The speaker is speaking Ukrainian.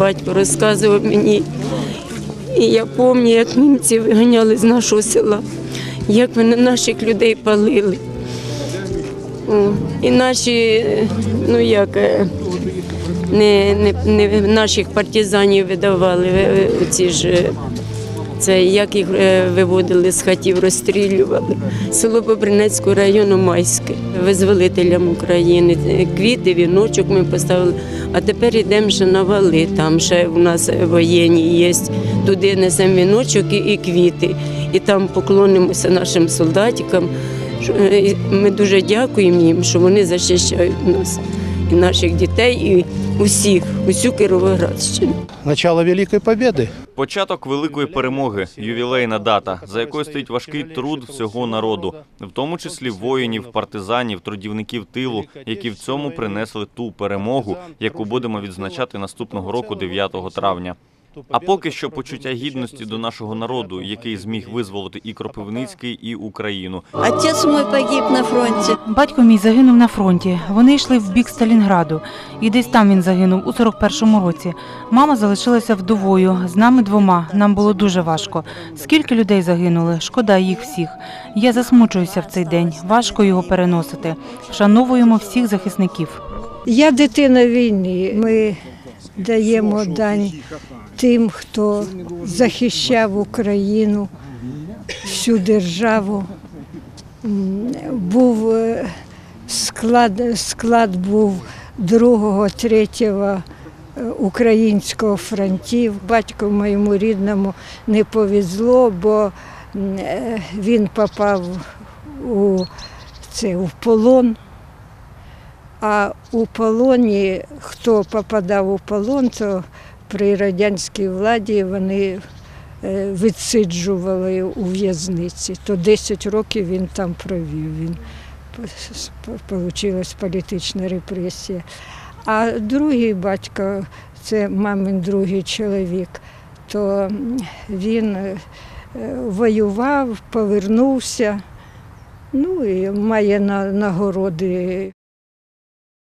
батько розказував мені. І я пам'ятаю, як німці виганяли з нашого села, як вони наших людей палили. І наші, ну як, е, не, не, не наших партизанів видавали, е, е, ці ж. Це як їх е, виводили з хатів, розстрілювали. Село Бобринецького району Майське, визволителям України. Квіти, віночок ми поставили. А тепер йдемо ще на вали. Там ще у нас воєнні є. Туди несемо віночок і, квіти. І там поклонимося нашим солдатикам. Е, Ми дуже дякуємо їм, що вони захищають нас і наших дітей, і усіх, усю Кіровоградщину. Начало Великої Победы. Початок великої перемоги, ювілейна дата, за якою стоїть важкий труд всього народу, в тому числі воїнів, партизанів, трудівників тилу, які в цьому принесли ту перемогу, яку будемо відзначати наступного року, 9 травня. А поки що почуття гідності до нашого народу, який зміг визволити і Кропивницький, і Україну. Отец мой погиб на фронте. Батько мій загинув на фронті. Вони йшли в бік Сталінграду, і десь там він загинув у 41-му році. Мама залишилася вдовою з нами двома. Нам було дуже важко. Скільки людей загинули? Шкода їх всіх. Я засмучуюся в цей день. Важко його переносити. Вшановуємо всіх захисників. Я дитина війни. Ми даємо дань тим, хто захищав Україну, всю державу. Був е, склад, склад був другого, третього е, українського фронтів. Батьку моєму рідному не повезло, бо е, він попав у, це, в полон. А у полоні, хто попадав у полон, то при радянській владі вони е, відсиджували у в'язниці. То 10 років він там провів. Він отримала політична репресія. А другий батько, це мамин другий чоловік, то він е, воював, повернувся. Ну і має нагороди